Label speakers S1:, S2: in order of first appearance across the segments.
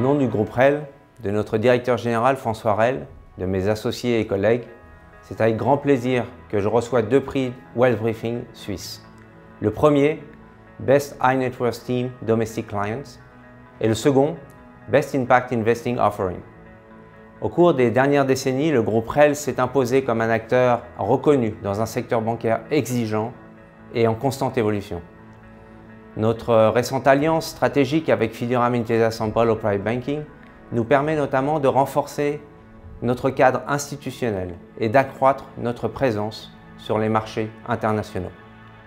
S1: nom du groupe REL, de notre directeur général François REL, de mes associés et collègues, c'est avec grand plaisir que je reçois deux prix Wealth Briefing Suisse. Le premier, Best High Net Worth Team Domestic Clients, et le second, Best Impact Investing Offering. Au cours des dernières décennies, le groupe REL s'est imposé comme un acteur reconnu dans un secteur bancaire exigeant et en constante évolution. Notre récente alliance stratégique avec Fideuram Intesa Sanpaolo Private Banking nous permet notamment de renforcer notre cadre institutionnel et d'accroître notre présence sur les marchés internationaux.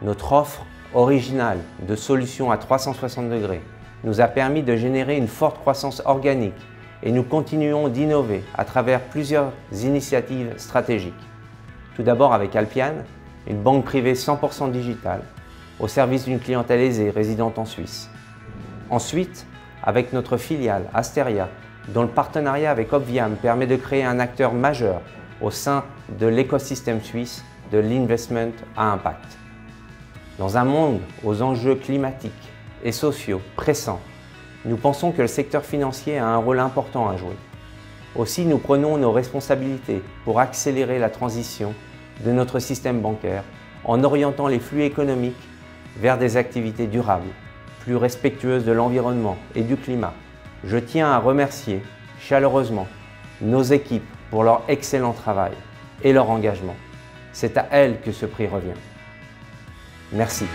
S1: Notre offre originale de solutions à 360 degrés nous a permis de générer une forte croissance organique et nous continuons d'innover à travers plusieurs initiatives stratégiques. Tout d'abord avec Alpian, une banque privée 100% digitale au service d'une clientèle aisée résidente en Suisse. Ensuite, avec notre filiale Asteria, dont le partenariat avec Obviam permet de créer un acteur majeur au sein de l'écosystème suisse de l'investment à impact. Dans un monde aux enjeux climatiques et sociaux pressants, nous pensons que le secteur financier a un rôle important à jouer. Aussi, nous prenons nos responsabilités pour accélérer la transition de notre système bancaire en orientant les flux économiques vers des activités durables, plus respectueuses de l'environnement et du climat. Je tiens à remercier chaleureusement nos équipes pour leur excellent travail et leur engagement. C'est à elles que ce prix revient. Merci.